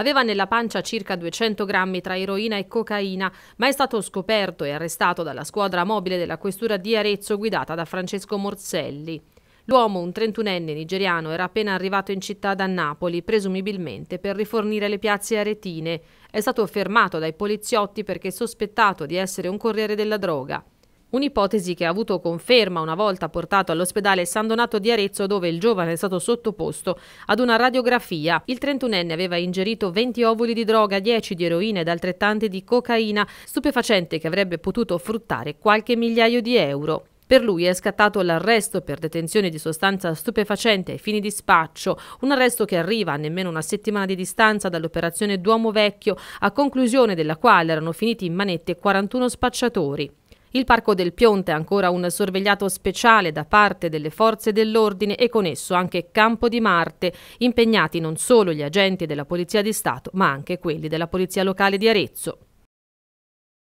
Aveva nella pancia circa 200 grammi tra eroina e cocaina, ma è stato scoperto e arrestato dalla squadra mobile della questura di Arezzo guidata da Francesco Morselli. L'uomo, un 31enne nigeriano, era appena arrivato in città da Napoli, presumibilmente per rifornire le piazze aretine. È stato fermato dai poliziotti perché sospettato di essere un corriere della droga. Un'ipotesi che ha avuto conferma una volta portato all'ospedale San Donato di Arezzo dove il giovane è stato sottoposto ad una radiografia. Il 31enne aveva ingerito 20 ovuli di droga, 10 di eroina ed altrettanti di cocaina, stupefacente che avrebbe potuto fruttare qualche migliaio di euro. Per lui è scattato l'arresto per detenzione di sostanza stupefacente ai fini di spaccio, un arresto che arriva a nemmeno una settimana di distanza dall'operazione Duomo Vecchio, a conclusione della quale erano finiti in manette 41 spacciatori. Il Parco del Pionte ha ancora un sorvegliato speciale da parte delle forze dell'ordine e con esso anche Campo di Marte, impegnati non solo gli agenti della Polizia di Stato, ma anche quelli della Polizia Locale di Arezzo.